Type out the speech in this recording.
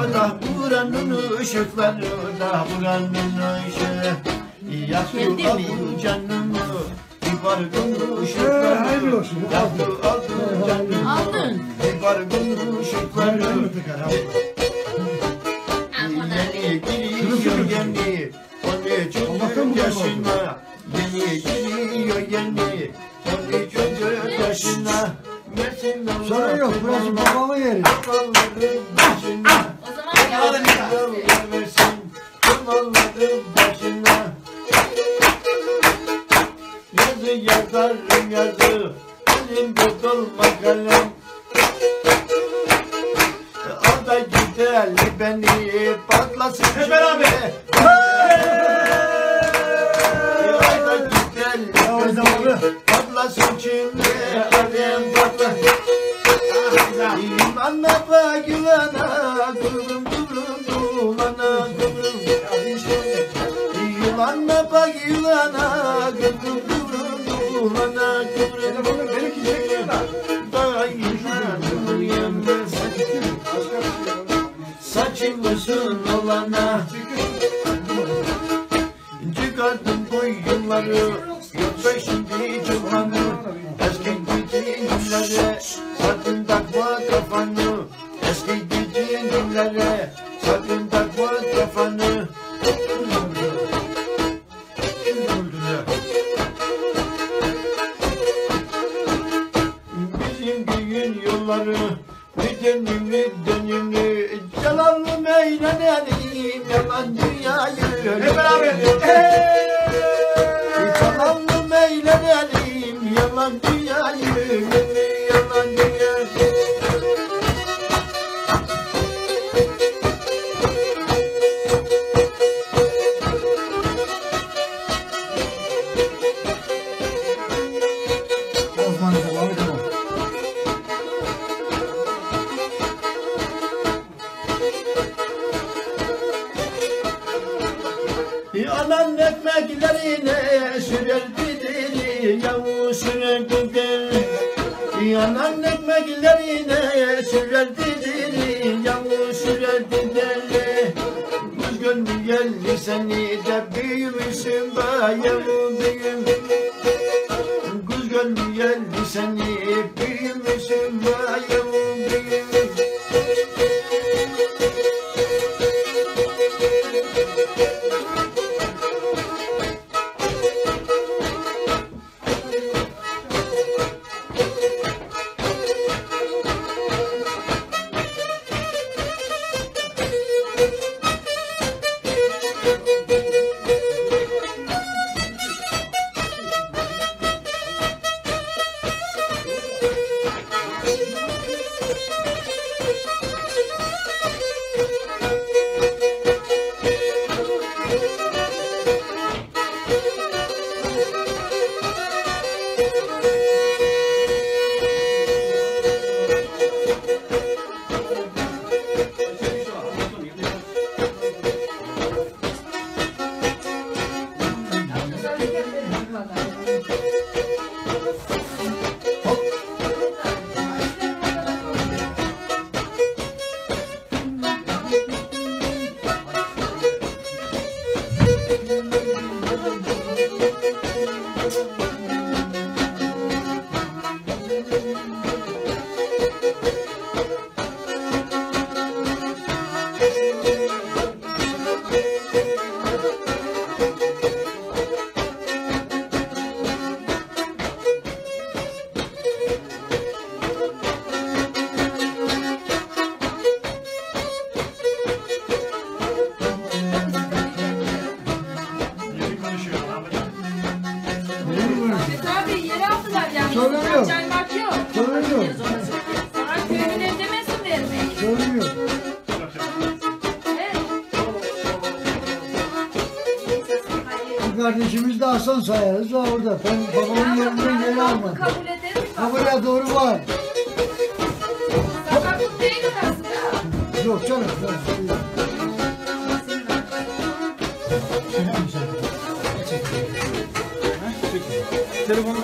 Da buranın ışıkları da buranın ışığı. Yaktı aldı canımı Bir barkın Ee, ışıkları. Yaktı aldı canımı Aldın. Bir barkın ışıkları. Yeni giriyor yeni On Allah'tan üç bu yaşına Yeni giriyor yeni On üç yaşına Sorun yok. Burası babamın yeri. Akılların başına O zaman Yollar versin Kumanların başına Yazı yazarım yazı Elimde dolma kalem O da güzel beni patlasın Hep beraber O da güzel beni patlasın şimdi Saçım uzun olana. Çıkardım boyunları Yok be şimdi çıkmanı Eski günlere Sakın takma kafanı. Eski günlere Sakın takma kafanı. Bizim düğün yolları Dönümlü dönümlü Yalanlı meylenelim Yalan dünyayı Hep beraber. Yalanlı Anan ekmeklerine sürerdi dili Yavuz sürerdi dili Anan ekmeklerine sürerdi dili Yavuz sürerdi dili Kız gönlü geldi seni de büyümüşsün be yavrum büyüm Kız gönlü geldi seni büyümüşsün be yavrum büyüm Kardeşimiz de Hasan sayarız da orada. Ben babamın yerinden yeri almadım. Kabul ederiz. Kabule doğru var. Sakatlık değil aslında. Yok canım. yok. Telefonun